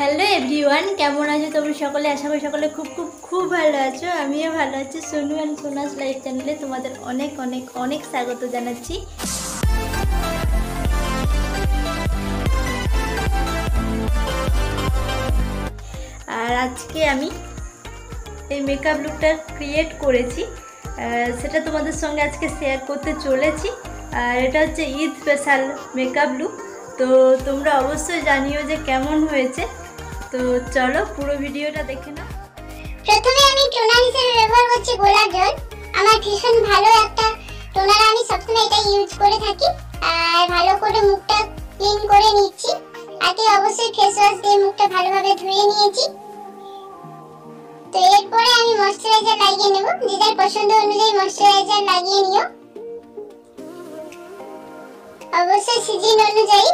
Hello everyone কেমন আছো তোমরা সকলে? আশা করি সকলে খুব খুব খুব ভালো আছো। আমিও ভালো আছি। সোনু অ্যান্ড সোনাস লাইফ চ্যানেলে তোমাদের অনেক অনেক অনেক স্বাগত জানাচ্ছি। আর আজকে আমি এই মেকআপ লুকটা ক্রিয়েট করেছি। সেটা তোমাদের সঙ্গে আজকে শেয়ার করতে চলেছি। আর এটা হচ্ছে ঈদ স্পেশাল মেকআপ লুক তো তোমরা অবশ্যই জানিও যে কেমন হয়েছে। তো চলো পুরো ভিডিওটা দেখে নাও। প্রথমে আমি টোনার হিসেবে ব্যবহার করছি গোলাপ জল। আমার ভীষণ ভালো একটা টোনার আমি সবসময় এটা ইউজ করে থাকি। আর ভালো করে মুখটা ক্লিন করে নিচ্ছি। আগে অবশ্যই ফেস ওয়াশ দিয়ে মুখটা ভালোভাবে ধুয়ে নিয়েছি। তো এরপরে আমি ময়শ্চারাইজার লাগিয়ে নেব। যে যার পছন্দ অনুযায়ী ময়শ্চারাইজার লাগিয়ে নিও। অবশ্যই সিজন অনুযায়ী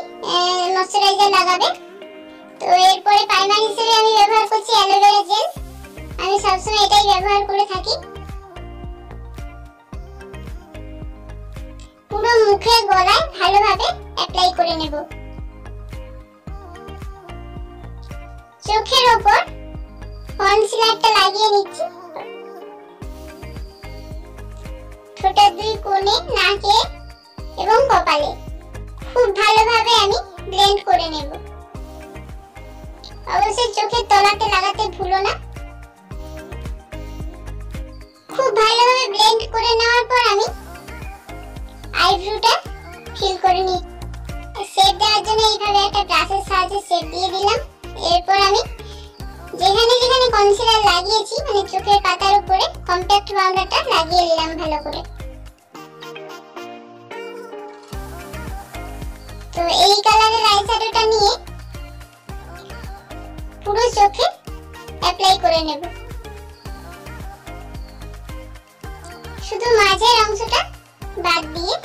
ময়শ্চারাইজার লাগাবে। তো এরপরে প্রাইমার হিসেবে আমি ব্যবহার করছি অ্যালোভেরা জেল। আমি সবসময় এটাই ব্যবহার করে থাকি। পুরো মুখে, গলায় ভালোভাবে অ্যাপ্লাই করে নেব। চোখের ওপর কনসিলারটা লাগিয়ে নিচ্ছি। ঠোঁটের দুই কোণে, নাকে এবং কপালে। খুব ভালোভাবে আমি ব্লেন্ড করে নেব। অবশ্যই চোখের তলাতে লাগাতে ভুলো না। খুব ভালোভাবে ব্লেন্ড করে নেওয়ার পর আমি আইব্রোটা ফিল করে নিই। শেপ দেওয়ার জন্য এইভাবে একটা ব্রাশের সাহায্যে শেপ দিয়ে দিলাম। এরপর আমি যেখানে যেখানে কনসিলার লাগিয়েছি মানে চোখের পাতার উপরে কম্প্যাক্ট পাউডারটা লাগিয়ে নিলাম ভালো করে। তো এই কালারের আইশ্যাডোটা নেব। শুধু মাঝের অংশটা বাদ দিয়ে।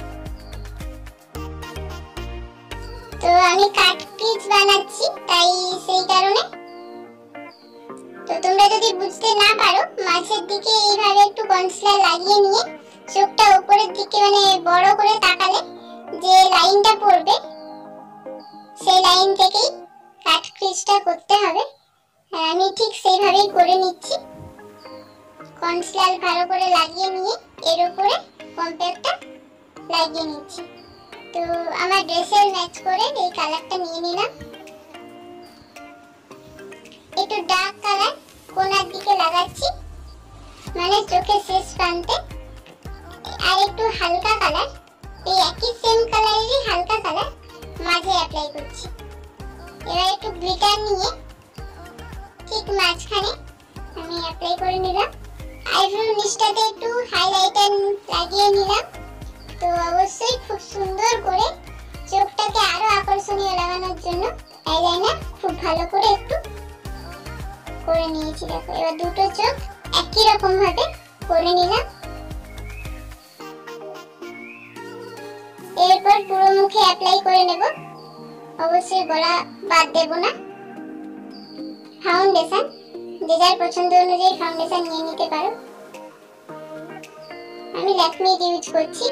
তো আমি কাট পিচ বানাচ্ছি, তাই সেই কারণে। তো তোমরা যদি বুঝতে না পারো, মাঝের দিকে এইভাবে একটু কনসিলার লাগিয়ে নিয়ে চোখটা উপরের দিকে মানে বড় করে তাকালে যে লাইনটা পড়বে, সেই লাইন থেকেই কাট ক্রিজটা করতে হবে। আর আমি ঠিক সেইভাবেই করে নিচ্ছি। কনসিলার ভালো করে লাগিয়ে নিয়ে এর উপরে কম্প্যাক্টটা লাগিয়ে নিচ্ছি। তো আমার ড্রেসের ম্যাচ করে এই কালারটা নিয়ে নিলাম। একটু ডার্ক কালার কোনার দিকে লাগাচ্ছি। মানে চোখের শেষ প্রান্তে। আর একটু হালকা কালার এই একই সেম কালারেরই হালকা কালার মাঝে অ্যাপ্লাই করছি। এবার একটু গ্লিটার নিয়ে ঠিক মাঝখানে। আমি অ্যাপ্লাই করে নিলাম। আইব্রো নিচটাতে একটু হাইলাইটার লাগিয়ে নিলাম। তো অবশ্যই খুব সুন্দর করে চোখটাকে আরও আকর্ষণীয় লাগানোর জন্য আইলাইনার খুব ভালো করে একটু করে নিয়েছি দেখো। এবার দুটো চোখ একই রকম ভাবে করে নিলাম। এরপর পুরো মুখে অ্যাপ্লাই করে নেব। অবশ্যই গলা বাদ দেব না। ফাউন্ডেশন, যে যার পছন্দ অনুযায়ী ফাউন্ডেশন নিয়ে নিতে পারো। আমি ল্যাকমি ইউজ করছি।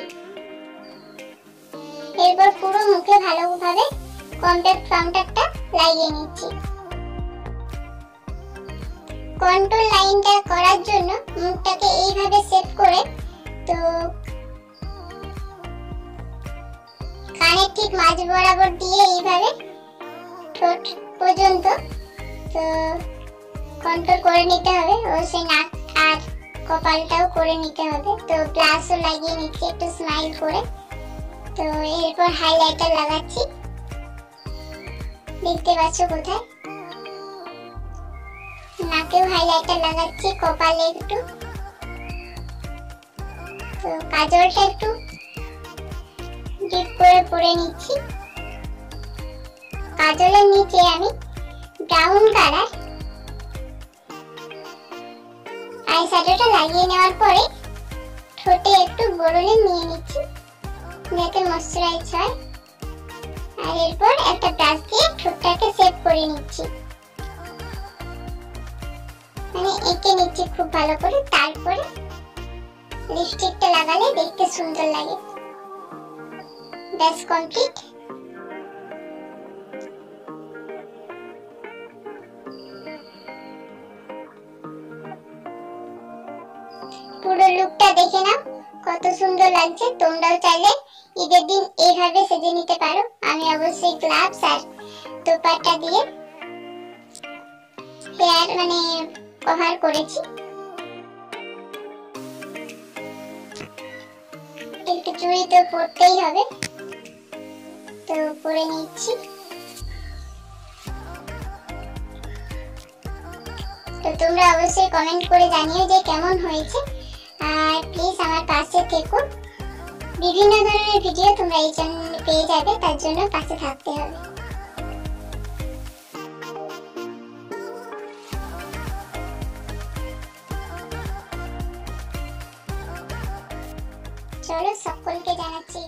এরপর পুরো মুখে ভালোভাবে কম্প্যাক্ট পাউডারটা লাগিয়ে নিচ্ছি। কন্ট্রোল লাইনটা করার জন্য মুখটাকে এইভাবে সেট করে তো কানের ঠিক মাঝ বরাবর দিয়ে এইভাবে ঠোঁট পর্যন্ত তো কন্ট্রোল করে নিতে হবে। ও অবশ্যই নাক আর কপালটাও করে নিতে হবে। তো ব্লাশও লাগিয়ে নিচ্ছি একটু স্মাইল করে। তো এরপর হাইলাইটার লাগাচ্ছি। দেখতে পাচ্ছ কোথায়? নাকেও হাইলাইটার লাগাচ্ছি, কপালে একটু। তো কাজলটা একটু ডিপ করে পরে নিচ্ছি। কাজলের নিচে আমি ব্রাউন কালার। আইশ্যাডোটা লাগিয়ে নেওয়ার পরে ঠোঁটে একটু বড়লে নিয়ে নিচ্ছি, যাতে ময়শ্চারাইজ হয়। আর এরপর একটা ব্রাশ দিয়ে ঠোঁটটাকে সেভ করে নিচ্ছি। মানে এঁকে নিচ্ছি খুব ভালো করে, তারপরে লিপস্টিকটা লাগালে দেখতে সুন্দর লাগে। ব্যাস কমপ্লিট দেখে নাও কত সুন্দর লাগছে। তোমরাও চাইলে ঈদের দিন এইভাবে সেজে নিতে পারো। আমি অবশ্যই গ্লাভস আর দোপাট্টা দিয়ে হেয়ার মানে কভার করেছি। একটু চুড়ি তো পরতেই হবে। তো পরে নিচ্ছি। তো তোমরা অবশ্যই কমেন্ট করে জানিও যে কেমন হয়েছে। আর প্লিজ আমার পাশে থেকো। বিভিন্ন ধরনের ভিডিও তোমরা এই জন্য পেয়ে যাবে, তার জন্য পাশে থাকতে হবে। চলো সকলকে জানাচ্ছি